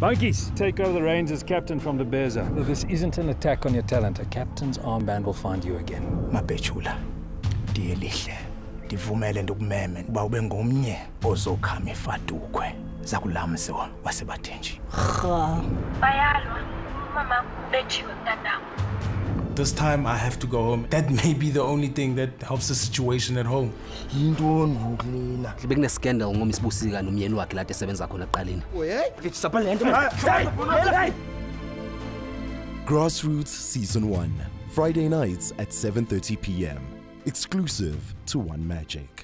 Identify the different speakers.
Speaker 1: Monkeys, take over the reins as captain from the Beza.
Speaker 2: This isn't an attack on your talent. A captain's armband will find you again.
Speaker 3: mabhethula ndiye lihle ndivumele ndikumeme uba ube ngomnye ozokhama ifadukhwe zakulamse wasebathenji
Speaker 4: bayalwa umama bethiwe mntanam
Speaker 5: This time I have to go home. That may be the only thing that helps the situation at home.
Speaker 6: yintoni ngoku nina
Speaker 7: bekunescandal ngomisibusika nomyeni wakhe lade esebenza khona ekuqaleni oh,
Speaker 8: Grassroots Season 1, Friday nights at 7:30 p.m. Exclusive to One Magic.